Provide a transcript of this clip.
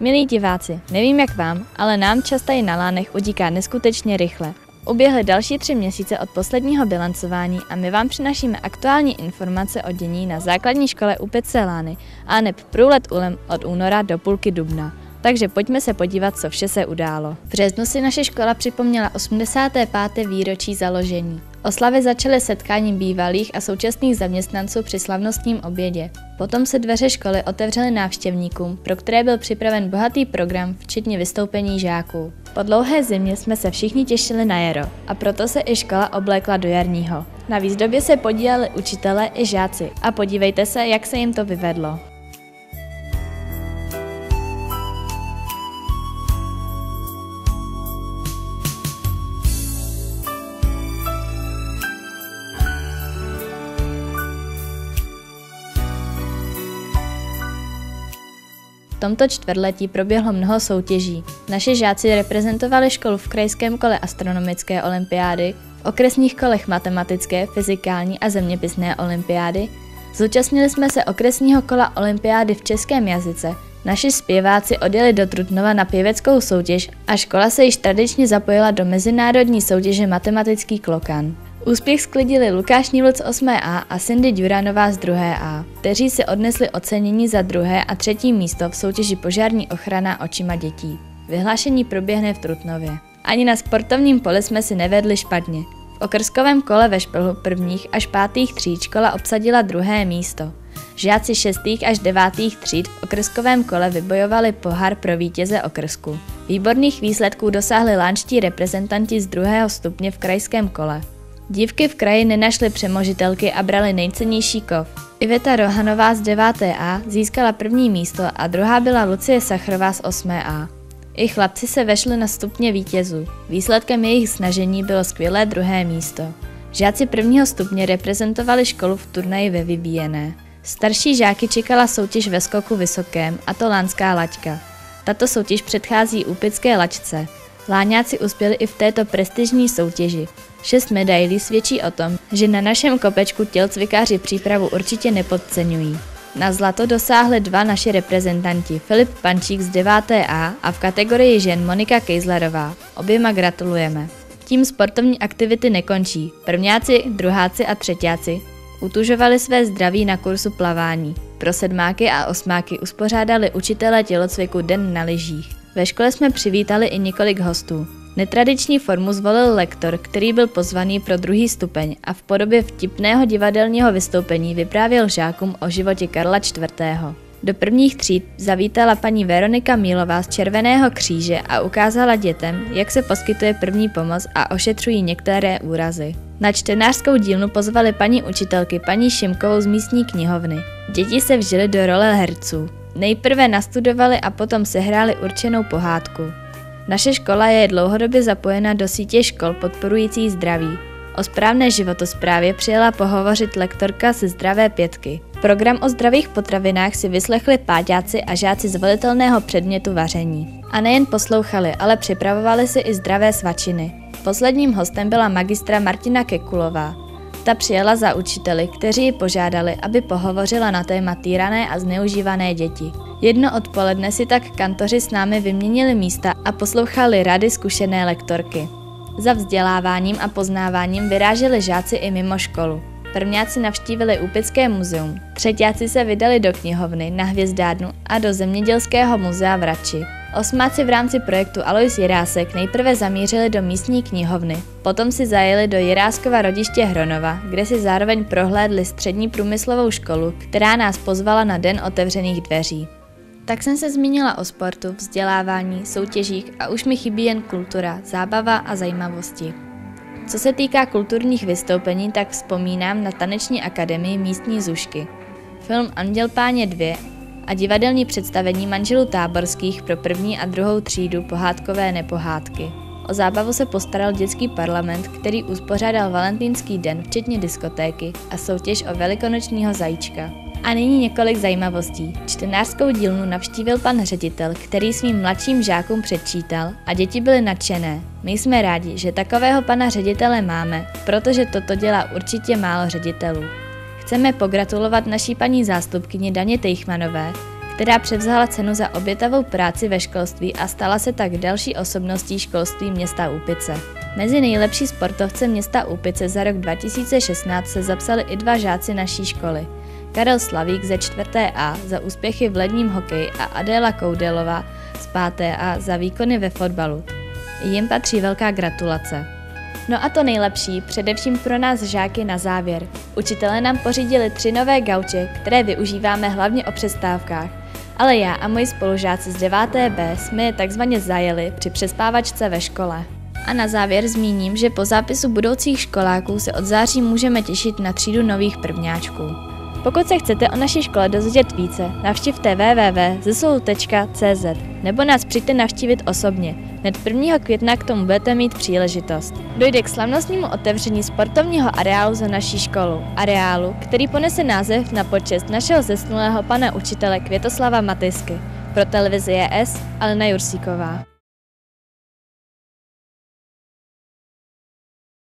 Milí diváci, nevím jak vám, ale nám čas tady na lánech utíká neskutečně rychle. Uběhly další tři měsíce od posledního bilancování a my vám přinašíme aktuální informace o dění na základní škole UPC Lány a neb průlet ulem od února do půlky dubna. Takže pojďme se podívat, co vše se událo. V březnu si naše škola připomněla 85. výročí založení. Oslavy začaly setkáním bývalých a současných zaměstnanců při slavnostním obědě. Potom se dveře školy otevřely návštěvníkům, pro které byl připraven bohatý program, včetně vystoupení žáků. Po dlouhé zimě jsme se všichni těšili na jaro a proto se i škola oblékla do jarního. Na výzdobě se podíleli učitelé i žáci a podívejte se, jak se jim to vyvedlo. Tomto čtvrtletí proběhlo mnoho soutěží. Naši žáci reprezentovali školu v krajském kole astronomické olympiády, v okresních kolech matematické, fyzikální a zeměpisné olympiády. Zúčastnili jsme se okresního kola olympiády v českém jazyce. Naši zpěváci odjeli do Trutnova na pěveckou soutěž a škola se již tradičně zapojila do mezinárodní soutěže Matematický klokan. Úspěch sklidili Lukáš Nílc 8A a Cindy Duranová z 2A, kteří si odnesli ocenění za druhé a třetí místo v soutěži Požární ochrana očima dětí. Vyhlášení proběhne v Trutnově. Ani na sportovním poli jsme si nevedli špatně. V okrskovém kole ve šplhu prvních až pátých tříd škola obsadila druhé místo. Žáci šestých až devátých tříd v okrskovém kole vybojovali pohár pro vítěze okrsku. Výborných výsledků dosáhli lánčtí reprezentanti z druhého stupně v krajském kole. Dívky v kraji nenašly přemožitelky a brali nejcennější kov. Iveta Rohanová z 9A získala první místo a druhá byla Lucie Sachrová z 8A. I chlapci se vešli na stupně vítězů. Výsledkem jejich snažení bylo skvělé druhé místo. Žáci prvního stupně reprezentovali školu v turnaji ve Vybíjené. Starší žáky čekala soutěž ve skoku vysokém, a to lánská laťka. Tato soutěž předchází úpické lačce. Láňáci uspěli i v této prestižní soutěži. Šest medailí svědčí o tom, že na našem kopečku tělcvikáři přípravu určitě nepodceňují. Na zlato dosáhly dva naši reprezentanti, Filip Pančík z 9A a v kategorii žen Monika Kejzlerová. Oběma gratulujeme. Tím sportovní aktivity nekončí. Prvňáci, druháci a třetíáci utužovali své zdraví na kursu plavání. Pro sedmáky a osmáky uspořádali učitelé tělocviku den na lyžích. Ve škole jsme přivítali i několik hostů. Netradiční formu zvolil lektor, který byl pozvaný pro druhý stupeň a v podobě vtipného divadelního vystoupení vyprávěl žákům o životě Karla IV. Do prvních tříd zavítala paní Veronika Mílová z Červeného kříže a ukázala dětem, jak se poskytuje první pomoc a ošetřují některé úrazy. Na čtenářskou dílnu pozvali paní učitelky paní Šimkovou z místní knihovny. Děti se vžily do role herců. Nejprve nastudovali a potom sehráli určenou pohádku. Naše škola je dlouhodobě zapojena do sítě škol podporující zdraví. O správné životosprávě přijela pohovořit lektorka ze Zdravé pětky. Program o zdravých potravinách si vyslechli páťáci a žáci z volitelného předmětu vaření. A nejen poslouchali, ale připravovali si i zdravé svačiny. Posledním hostem byla magistra Martina Kekulová. Ta přijela za učiteli, kteří ji požádali, aby pohovořila na téma týrané a zneužívané děti. Jedno odpoledne si tak kantoři s námi vyměnili místa a poslouchali rady zkušené lektorky. Za vzděláváním a poznáváním vyráželi žáci i mimo školu. Prvňáci navštívili Úpické muzeum, třetíáci se vydali do knihovny, na Hvězdárnu a do Zemědělského muzea v Rači. Osmáci v rámci projektu Alois Jirásek nejprve zamířili do místní knihovny, potom si zajeli do Jiráskova rodiště Hronova, kde si zároveň prohlédli střední průmyslovou školu, která nás pozvala na Den otevřených dveří. Tak jsem se zmínila o sportu, vzdělávání, soutěžích a už mi chybí jen kultura, zábava a zajímavosti. Co se týká kulturních vystoupení, tak vzpomínám na taneční akademii místní Zušky. Film Anděl páně 2 a divadelní představení manželů táborských pro první a druhou třídu pohádkové nepohádky. O zábavu se postaral dětský parlament, který uspořádal valentýnský den, včetně diskotéky a soutěž o velikonočního zajíčka. A nyní několik zajímavostí. Čtenářskou dílnu navštívil pan ředitel, který svým mladším žákům předčítal a děti byly nadšené. My jsme rádi, že takového pana ředitele máme, protože toto dělá určitě málo ředitelů. Chceme pogratulovat naší paní zástupkyni Daně Tejchmanové, která převzala cenu za obětavou práci ve školství a stala se tak další osobností školství města Úpice. Mezi nejlepší sportovce města Úpice za rok 2016 se zapsali i dva žáci naší školy. Karel Slavík ze 4. A za úspěchy v ledním hokeji a Adéla Koudelová z 5. A za výkony ve fotbalu. Jim patří velká gratulace. No a to nejlepší, především pro nás žáky na závěr. Učitelé nám pořídili tři nové gauče, které využíváme hlavně o přestávkách. Ale já a moji spolužáci z 9. B jsme je takzvaně zajeli při přespávačce ve škole. A na závěr zmíním, že po zápisu budoucích školáků se od září můžeme těšit na třídu nových prvňáčků. Pokud se chcete o naší škole dozvědět více, navštivte www.zsou.cz nebo nás přijďte navštívit osobně. Hned 1. května k tomu budete mít příležitost. Dojde k slavnostnímu otevření sportovního areálu za naší školu. Areálu, který ponese název na počest našeho zesnulého pana učitele Květoslava Matysky. Pro televizi JS Alena Jursíková.